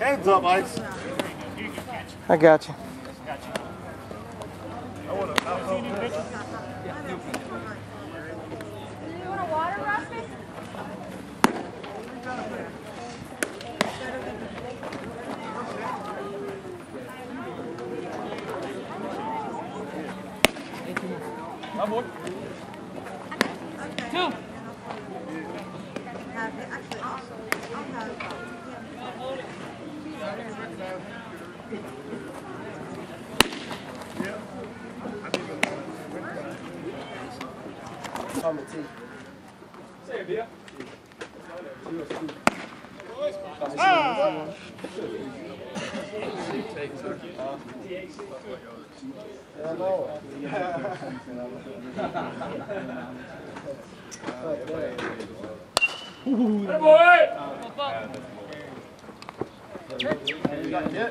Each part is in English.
Hands up, Ice. I got you. Two. Tommy T. Say it, Bill. Ah! I know. Hey, boy! Hey.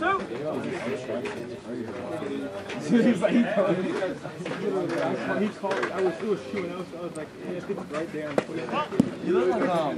Rusty. He's like, he called, I was, it was shooting, I was, I was like, yeah, it's right there. You look like, um,